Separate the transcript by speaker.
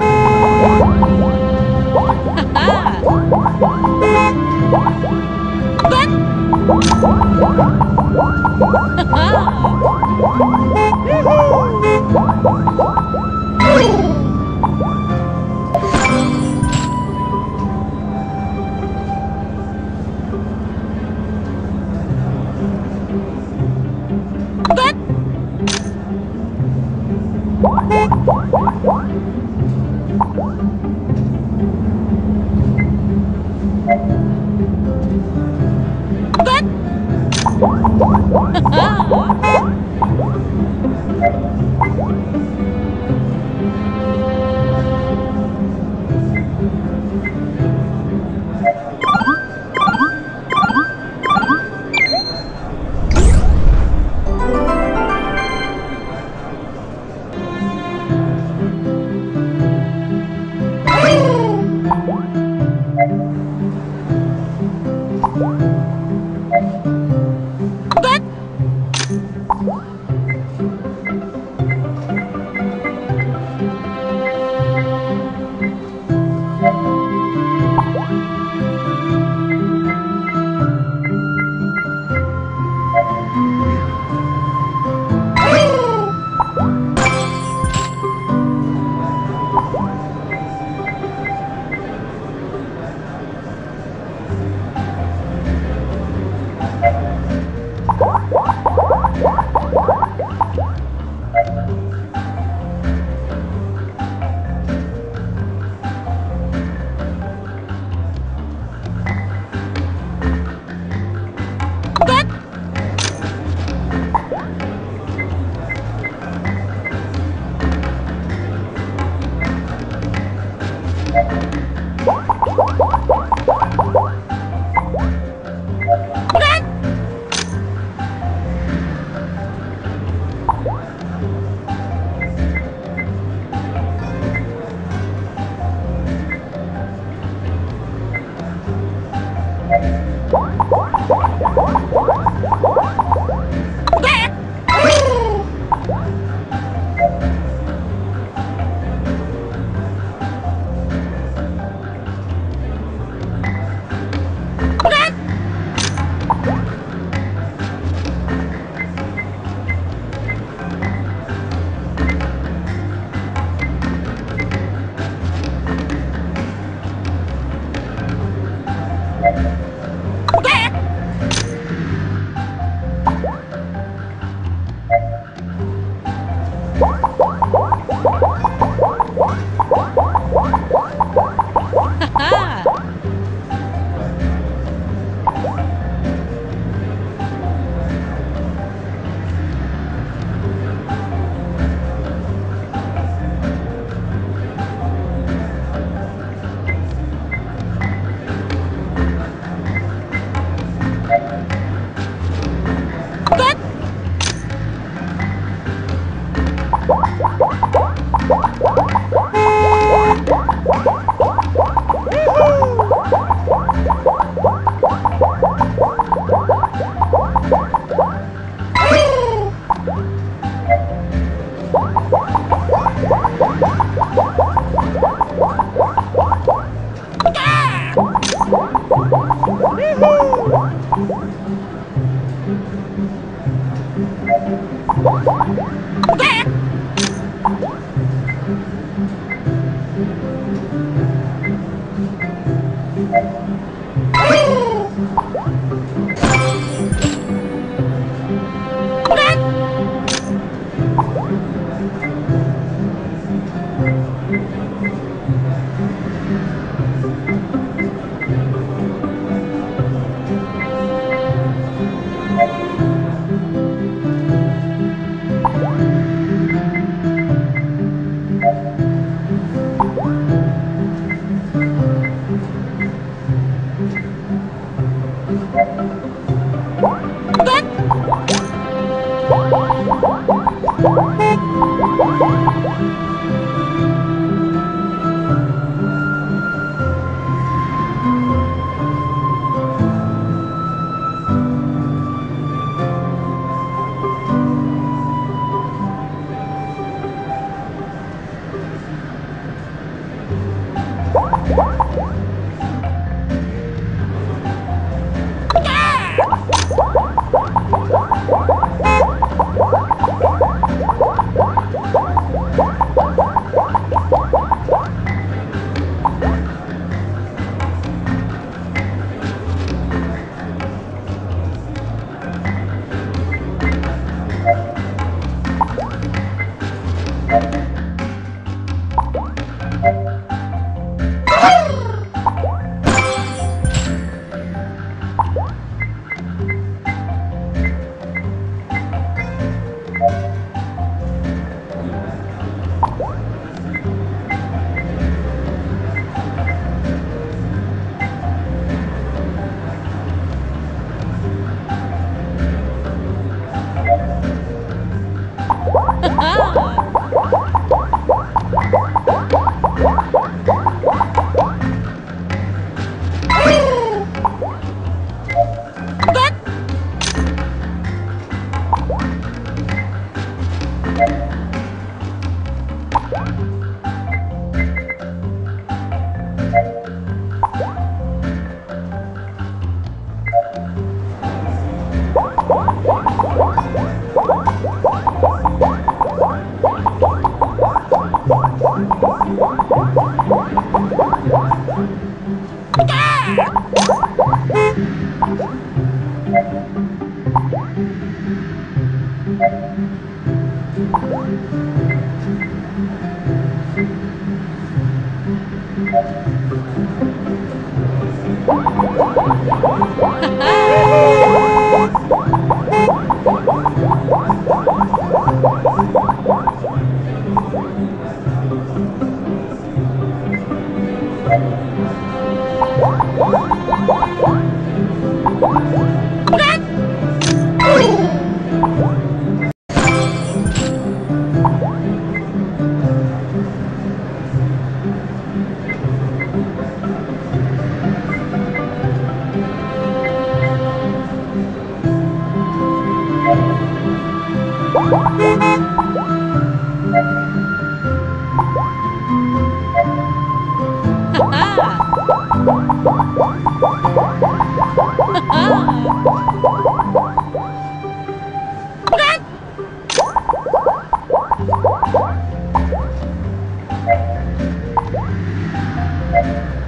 Speaker 1: Bye. Ha ha! What? Thank you.